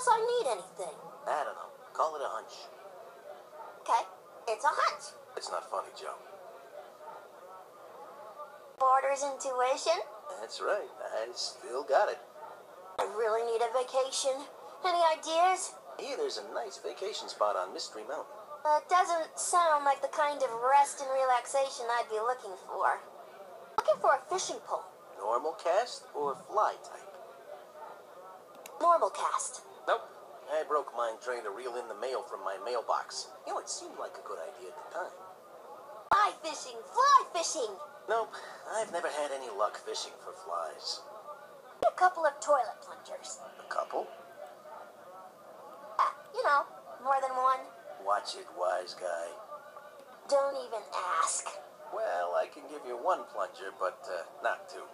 Unless I need anything. I don't know. Call it a hunch. Okay, it's a hunch. It's not funny, Jo. Borders intuition. That's right. I still got it. I really need a vacation. Any ideas? Here, there's a nice vacation spot on Mystery Mountain. That doesn't sound like the kind of rest and relaxation I'd be looking for. Looking for a fishing pole. Normal cast or fly type? Normal cast. Nope. I broke mine trying to reel in the mail from my mailbox. You know, it seemed like a good idea at the time. Fly fishing! Fly fishing! Nope. I've never had any luck fishing for flies. A couple of toilet plungers. A couple? Ah, you know, more than one. Watch it, wise guy. Don't even ask. Well, I can give you one plunger, but uh, not two.